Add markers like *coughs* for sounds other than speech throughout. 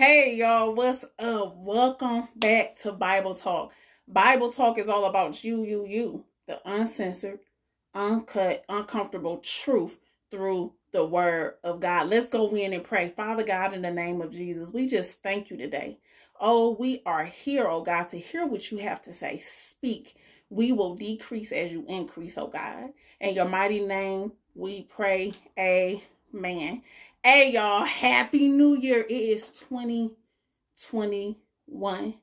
Hey y'all, what's up? Welcome back to Bible Talk. Bible Talk is all about you, you, you, the uncensored, uncut, uncomfortable truth through the word of God. Let's go in and pray. Father God, in the name of Jesus, we just thank you today. Oh, we are here, oh God, to hear what you have to say. Speak. We will decrease as you increase, oh God. In your mighty name, we pray. Amen. Hey, y'all, Happy New Year. It is 2021,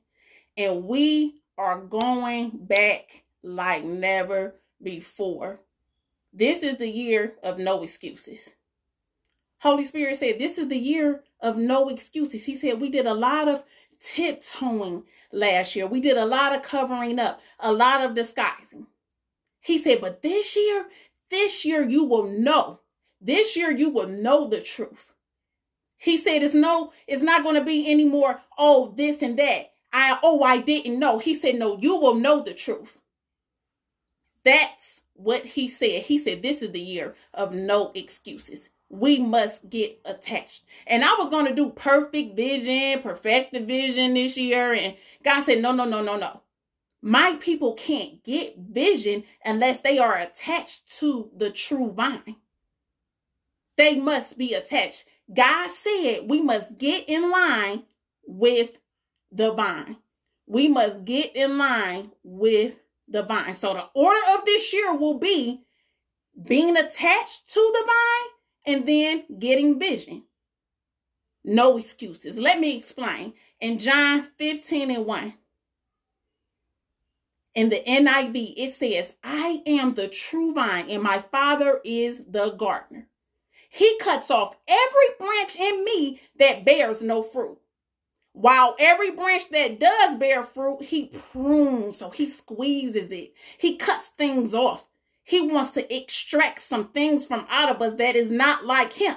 and we are going back like never before. This is the year of no excuses. Holy Spirit said, This is the year of no excuses. He said, We did a lot of tiptoeing last year, we did a lot of covering up, a lot of disguising. He said, But this year, this year, you will know this year you will know the truth. He said it's no, it's not going to be any more, oh, this and that. I oh, I didn't know. He said, No, you will know the truth. That's what he said. He said, This is the year of no excuses. We must get attached. And I was going to do perfect vision, perfect vision this year. And God said, No, no, no, no, no. My people can't get vision unless they are attached to the true vine they must be attached. God said we must get in line with the vine. We must get in line with the vine. So the order of this year will be being attached to the vine and then getting vision. No excuses. Let me explain. In John 15 and 1, in the NIV, it says, I am the true vine, and my father is the gardener. He cuts off every branch in me that bears no fruit. While every branch that does bear fruit, he prunes, so he squeezes it. He cuts things off. He wants to extract some things from out of us that is not like him.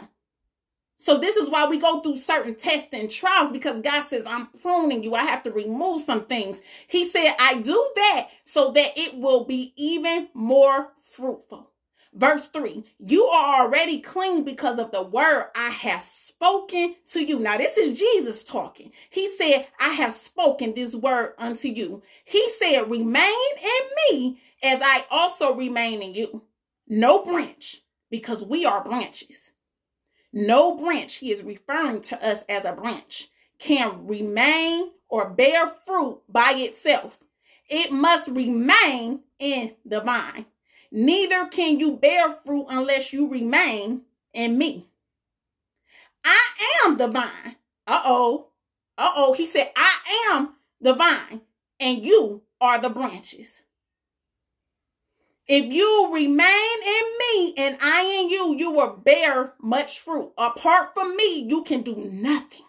So this is why we go through certain tests and trials because God says, I'm pruning you. I have to remove some things. He said, I do that so that it will be even more fruitful. Verse 3 You are already clean because of the word I have spoken to you. Now, this is Jesus talking. He said, I have spoken this word unto you. He said, Remain in me as I also remain in you. No branch, because we are branches. No branch, he is referring to us as a branch, can remain or bear fruit by itself. It must remain in the vine. Neither can you bear fruit unless you remain in me. I am the vine. Uh oh. Uh oh. He said, I am the vine, and you are the branches. If you remain in me and I in you, you will bear much fruit. Apart from me, you can do nothing.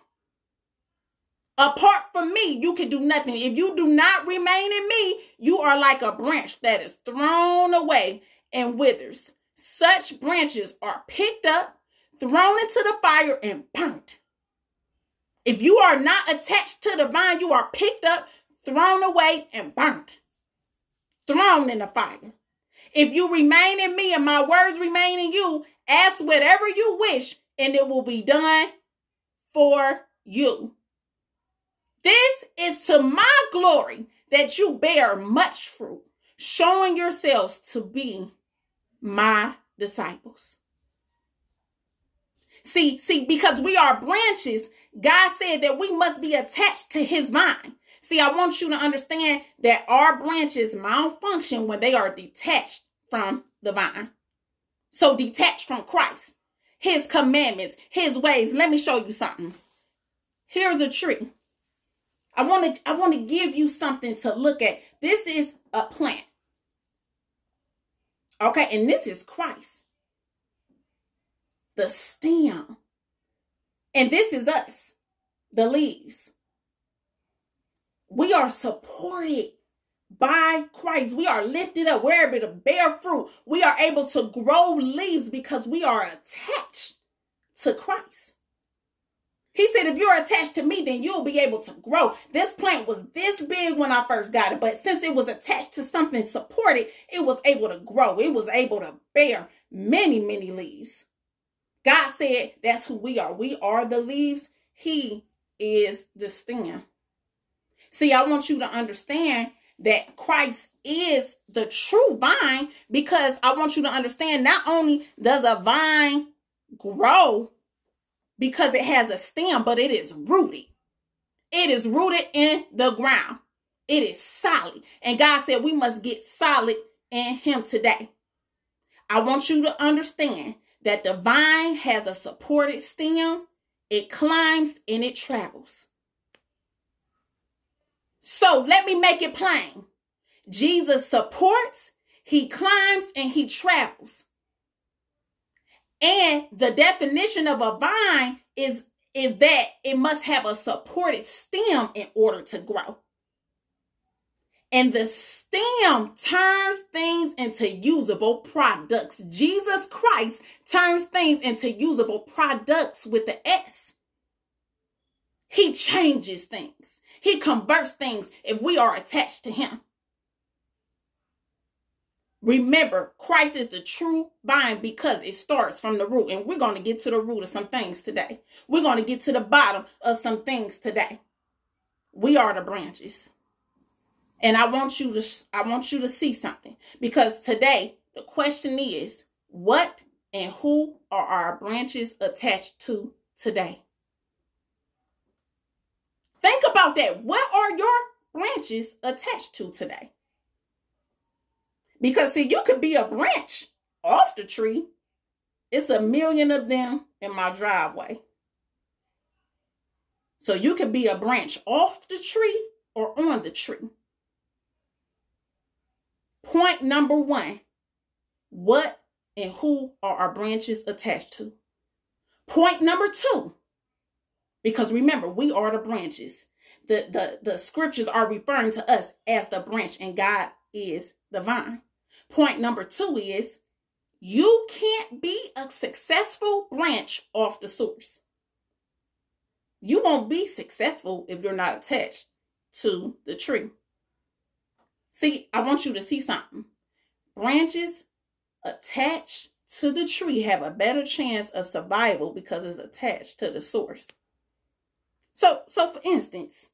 Apart from me, you can do nothing. If you do not remain in me, you are like a branch that is thrown away and withers. Such branches are picked up, thrown into the fire, and burnt. If you are not attached to the vine, you are picked up, thrown away, and burnt. Thrown in the fire. If you remain in me and my words remain in you, ask whatever you wish, and it will be done for you. This is to my glory that you bear much fruit, showing yourselves to be my disciples. See, see, because we are branches, God said that we must be attached to his vine. See, I want you to understand that our branches malfunction when they are detached from the vine. So detached from Christ, his commandments, his ways. Let me show you something. Here's a tree. I want to I want to give you something to look at. This is a plant. Okay, and this is Christ, the stem. And this is us, the leaves. We are supported by Christ. We are lifted up. We're able to bear fruit. We are able to grow leaves because we are attached to Christ. He said, if you're attached to me, then you'll be able to grow. This plant was this big when I first got it, but since it was attached to something supported, it was able to grow. It was able to bear many, many leaves. God said that's who we are. We are the leaves. He is the stem. See, I want you to understand that Christ is the true vine because I want you to understand not only does a vine grow because it has a stem, but it is rooted. It is rooted in the ground. It is solid. And God said we must get solid in Him today. I want you to understand that the vine has a supported stem, it climbs and it travels. So let me make it plain. Jesus supports, he climbs, and he travels. And the definition of a vine is, is that it must have a supported stem in order to grow. And the stem turns things into usable products. Jesus Christ turns things into usable products with the S. He changes things. He converts things if we are attached to him. Remember, Christ is the true vine because it starts from the root. And we're going to get to the root of some things today. We're going to get to the bottom of some things today. We are the branches. And I want you to I want you to see something because today the question is what and who are our branches attached to today? Think about that. What are your branches attached to today? Because see, you could be a branch off the tree. It's a million of them in my driveway. So you could be a branch off the tree or on the tree. Point number one what and who are our branches attached to? Point number two, because remember, we are the branches. The, the, the scriptures are referring to us as the branch, and God is the vine. Point number two is you can't be a successful branch off the source. You won't be successful if you're not attached to the tree. See, I want you to see something. Branches attached to the tree have a better chance of survival because it's attached to the source. So, so for instance,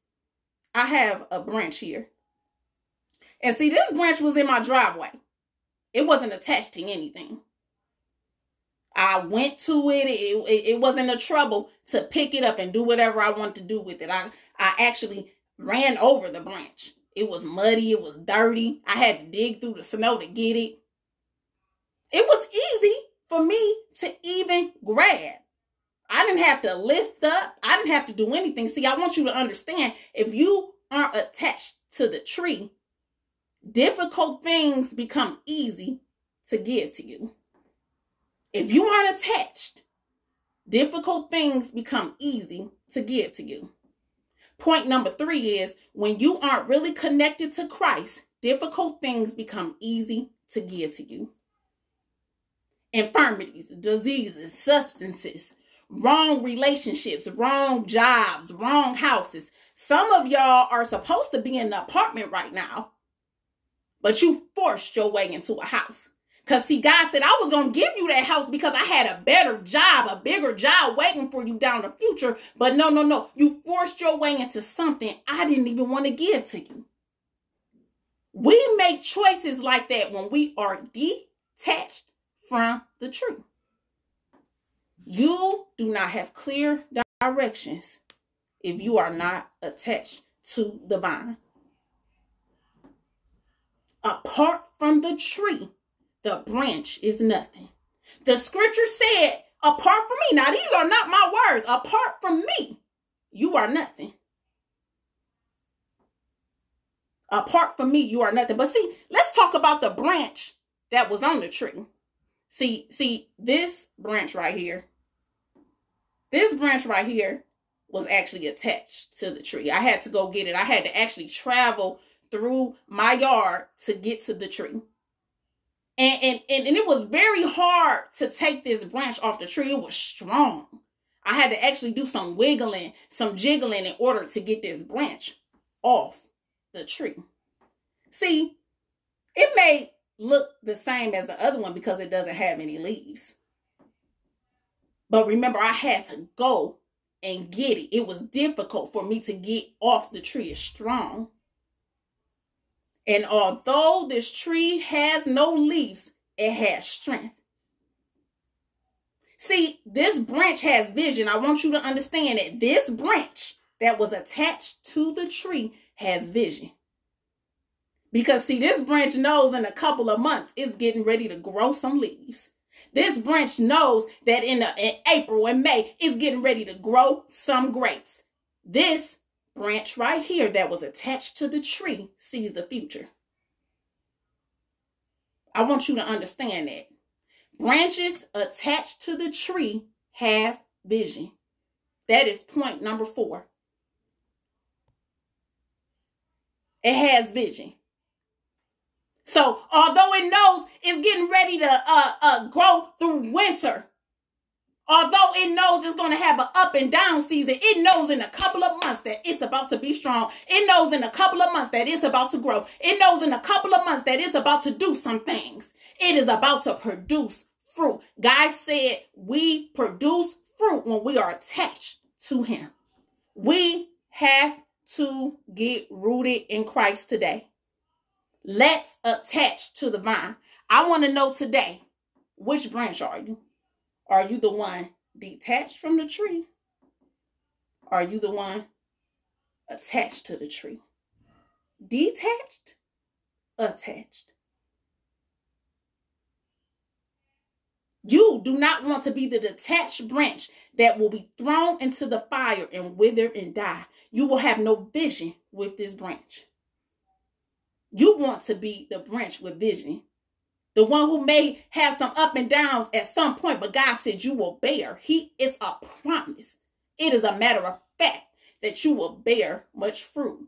I have a branch here. And see, this branch was in my driveway. It wasn't attached to anything. I went to it. It, it, it wasn't a trouble to pick it up and do whatever I wanted to do with it. I, I actually ran over the branch. It was muddy. It was dirty. I had to dig through the snow to get it. It was easy for me to even grab. I didn't have to lift up. I didn't have to do anything. See, I want you to understand if you aren't attached to the tree, difficult things become easy to give to you. If you aren't attached, difficult things become easy to give to you. Point number three is when you aren't really connected to Christ, difficult things become easy to give to you. Infirmities, diseases, substances, wrong relationships, wrong jobs, wrong houses. Some of y'all are supposed to be in an apartment right now but you forced your way into a house. Because, see, God said, I was going to give you that house because I had a better job, a bigger job waiting for you down the future. But no, no, no. You forced your way into something I didn't even want to give to you. We make choices like that when we are detached from the truth. You do not have clear directions if you are not attached to the vine. Apart from the tree, the branch is nothing. The scripture said, apart from me, now these are not my words, apart from me, you are nothing. Apart from me, you are nothing. But see, let's talk about the branch that was on the tree. See, see, this branch right here, this branch right here was actually attached to the tree. I had to go get it. I had to actually travel through my yard to get to the tree. And, and, and, and it was very hard to take this branch off the tree. It was strong. I had to actually do some wiggling, some jiggling in order to get this branch off the tree. See, it may look the same as the other one because it doesn't have any leaves. But remember, I had to go and get it. It was difficult for me to get off the tree. It's strong. And although this tree has no leaves, it has strength. See, this branch has vision. I want you to understand that this branch that was attached to the tree has vision. Because, see, this branch knows in a couple of months it's getting ready to grow some leaves. This branch knows that in, a, in April and May it's getting ready to grow some grapes. This branch right here that was attached to the tree sees the future. I want you to understand that. Branches attached to the tree have vision. That is point number four. It has vision. So although it knows it's getting ready to uh, uh, grow through winter, although it knows it's going to have an up and down season, it knows in a couple of months that it's about to be strong. It knows in a couple of months that it's about to grow. It knows in a couple of months that it's about to do some things. It is about to produce fruit. God said we produce fruit when we are attached to Him. We have to get rooted in Christ today. Let's attach to the vine. I want to know today which branch are you? Are you the one detached from the tree? Are you the one attached to the tree? Detached? Attached. You do not want to be the detached branch that will be thrown into the fire and wither and die. You will have no vision with this branch. You want to be the branch with vision. The one who may have some up and downs at some point, but God said you will bear. He is a promise. It is a matter of fact that you will bear much fruit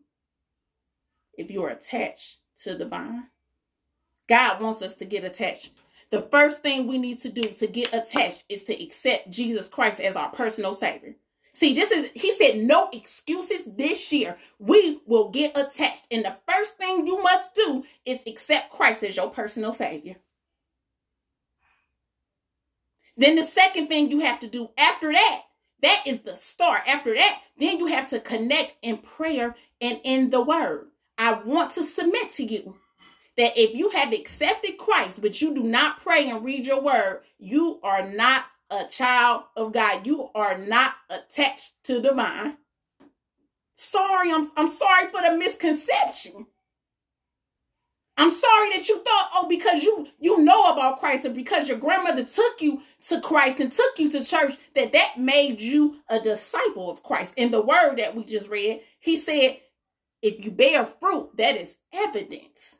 if you are attached to the vine. God wants us to get attached. The first thing we need to do to get attached is to accept Jesus Christ as our personal Savior. See, this is, he said, no excuses this year. We will get attached. And the first thing you must do is accept Christ as your personal Savior. Then the second thing you have to do after that, that is the start. After that, then you have to connect in prayer and in the word. I want to submit to you that if you have accepted Christ, but you do not pray and read your word, you are not a child of God. You are not attached to the vine. Sorry, I'm, I'm sorry for the misconception. I'm sorry that you thought, oh, because you you know about Christ and because your grandmother took you to Christ and took you to church, that that made you a disciple of Christ. In the word that we just read, he said, if you bear fruit, that is evidence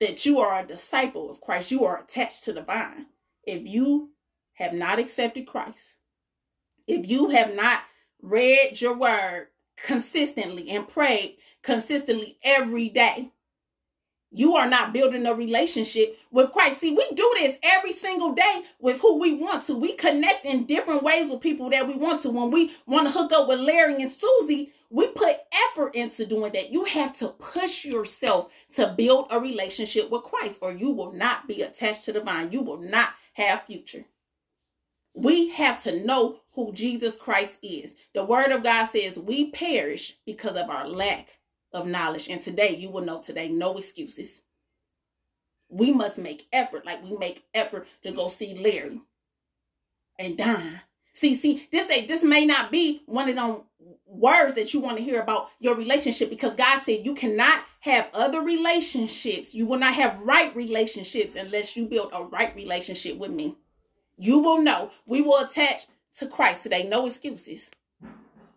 that you are a disciple of Christ. You are attached to the vine. If you have not accepted Christ, if you have not read your word consistently and prayed consistently every day, you are not building a relationship with Christ. See, we do this every single day with who we want to. We connect in different ways with people that we want to. When we want to hook up with Larry and Susie, we put effort into doing that. You have to push yourself to build a relationship with Christ, or you will not be attached to the vine. You will not have future. We have to know who Jesus Christ is. The word of God says we perish because of our lack of knowledge. And today, you will know today, no excuses. We must make effort, like we make effort to go see Larry and Don. See, see, this a, this may not be one of them words that you want to hear about your relationship because God said you cannot have other relationships. You will not have right relationships unless you build a right relationship with me. You will know. We will attach to Christ today. No excuses.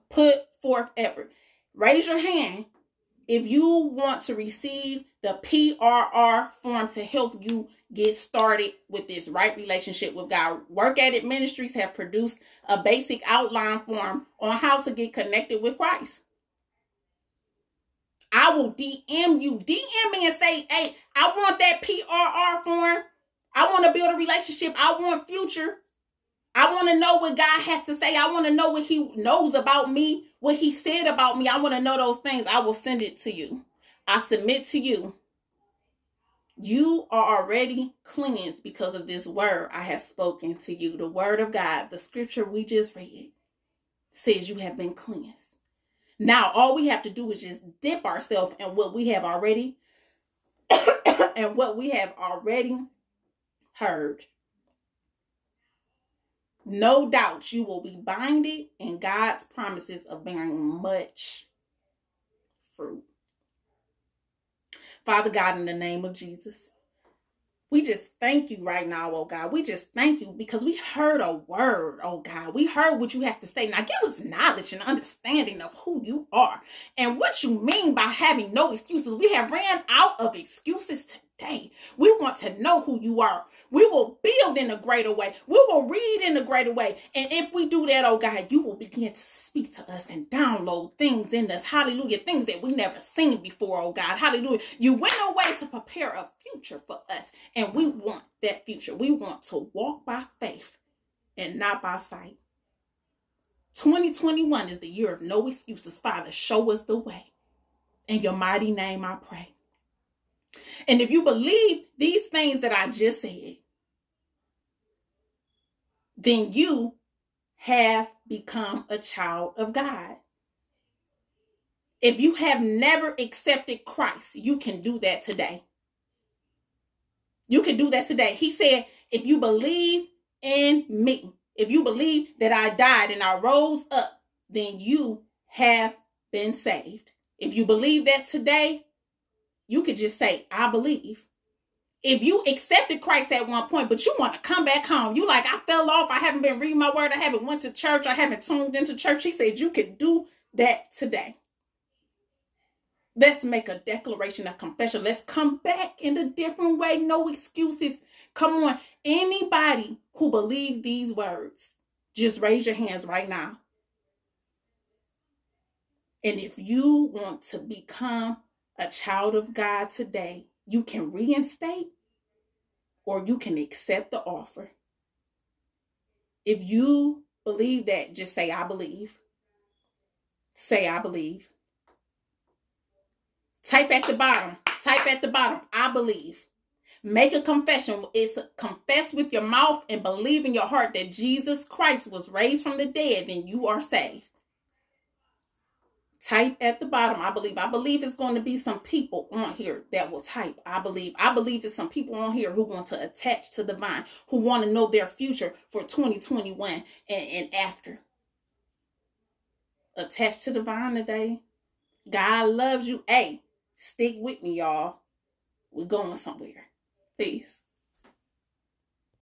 Put forth effort. Raise your hand if you want to receive the PRR form to help you get started with this right relationship with God, Work at It Ministries have produced a basic outline form on how to get connected with Christ. I will DM you, DM me and say, hey, I want that PRR form. I want to build a relationship. I want future. I want to know what God has to say. I want to know what He knows about me, what He said about me. I want to know those things. I will send it to you. I submit to you. You are already cleansed because of this word I have spoken to you, the word of God, the scripture we just read. says you have been cleansed. Now, all we have to do is just dip ourselves in what we have already *coughs* and what we have already heard. No doubt you will be binded in God's promises of bearing much fruit. Father God, in the name of Jesus, we just thank you right now, oh God. We just thank you because we heard a word, oh God. We heard what you have to say. Now give us knowledge and understanding of who you are and what you mean by having no excuses. We have ran out of excuses today. We want to know who you are. We will build in a greater way. We will read in a greater way. And if we do that, oh God, you will begin to speak to us and download things in us. Hallelujah. Things that we never seen before, oh God. Hallelujah. You went away to prepare a future for us. And we want that future. We want to walk by faith and not by sight. 2021 is the year of no excuses. Father, show us the way. In your mighty name, I pray. And if you believe these things that I just said, then you have become a child of God. If you have never accepted Christ, you can do that today. You can do that today. He said, if you believe in me, if you believe that I died and I rose up, then you have been saved. If you believe that today, you could just say, I believe. If you accepted Christ at one point, but you want to come back home, you like, I fell off, I haven't been reading my word, I haven't went to church, I haven't tuned into church. He said you could do that today. Let's make a declaration, a confession. Let's come back in a different way. No excuses. Come on. Anybody who believe these words, just raise your hands right now. And if you want to become a child of God today, you can reinstate or you can accept the offer. If you believe that, just say, I believe. Say, I believe. Type at the bottom. Type at the bottom. I believe. Make a confession. It's confess with your mouth and believe in your heart that Jesus Christ was raised from the dead, then you are saved type at the bottom. I believe i believe it's going to be some people on here that will type. I believe i believe it's some people on here who want to attach to the vine who want to know their future for 2021 and, and after. Attach to the vine today. God loves you. Hey stick with me y'all. We're going somewhere. Peace